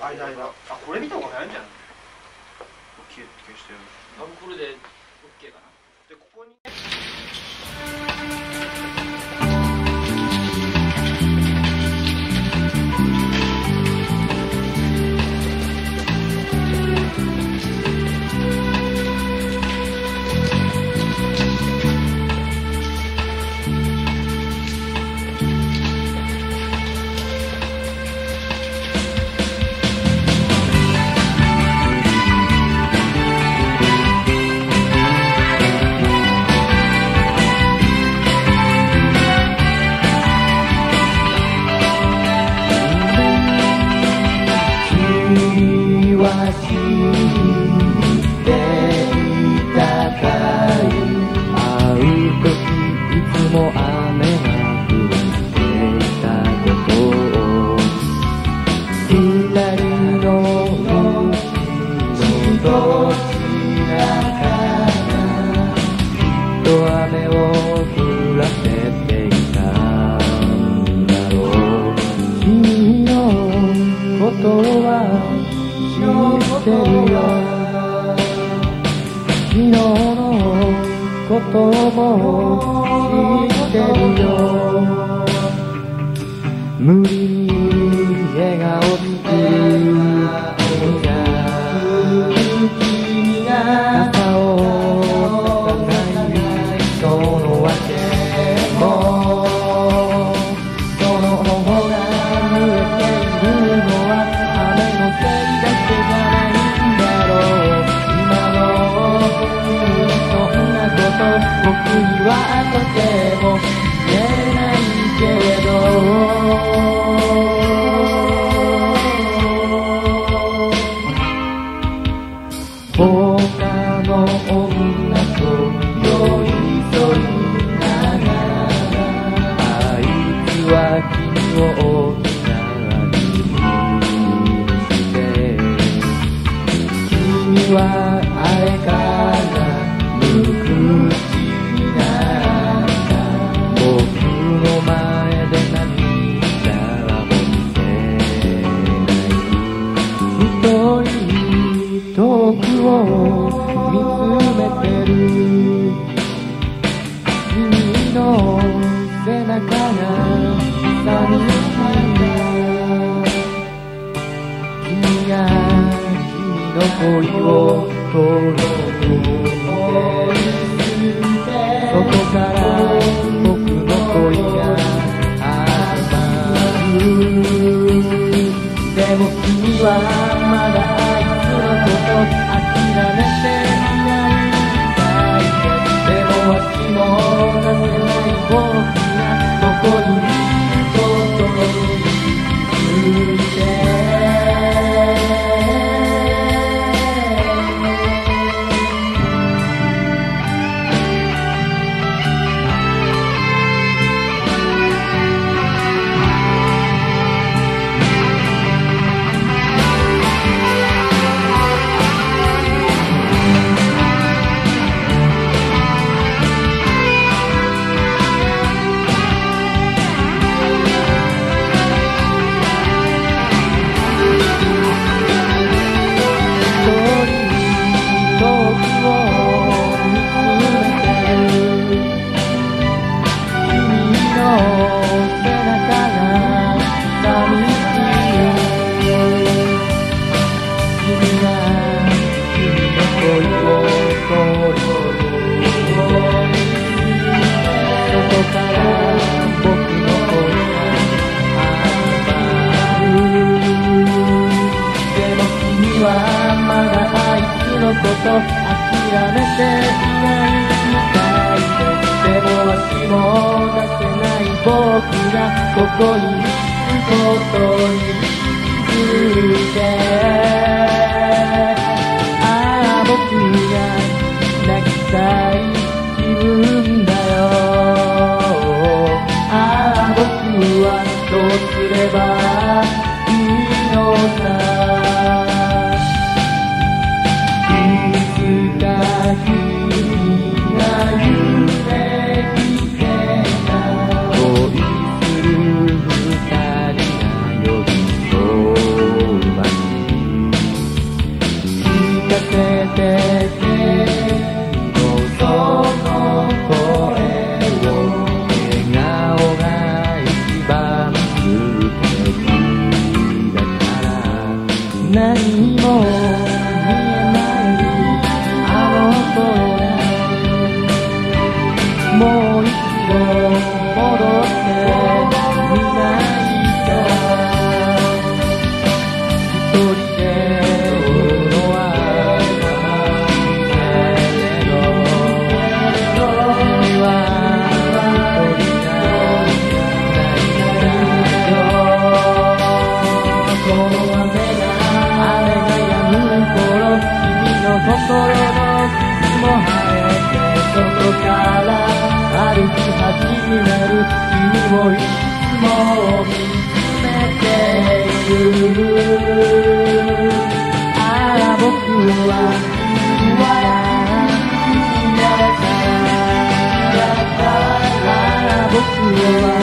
間間。あこれ見た方が早いんじゃない？キュって消してる。多分これで OK かな。でここに。は知ってるよ昨日のことも知ってるよ。ここに不幸とにせてそれもいつも晴れてそこから歩き始める。君もいつも見つめている。ああ僕は笑ってやれたやったああ僕は